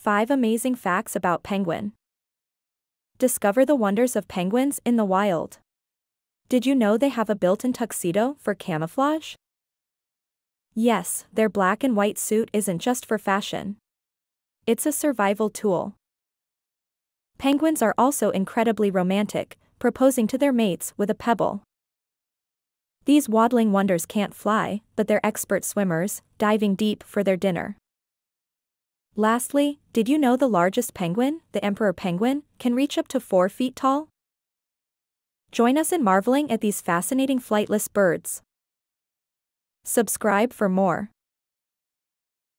5 Amazing Facts About Penguin Discover the wonders of penguins in the wild. Did you know they have a built-in tuxedo for camouflage? Yes, their black and white suit isn't just for fashion. It's a survival tool. Penguins are also incredibly romantic, proposing to their mates with a pebble. These waddling wonders can't fly, but they're expert swimmers, diving deep for their dinner. Lastly, did you know the largest penguin, the emperor penguin, can reach up to 4 feet tall? Join us in marveling at these fascinating flightless birds. Subscribe for more.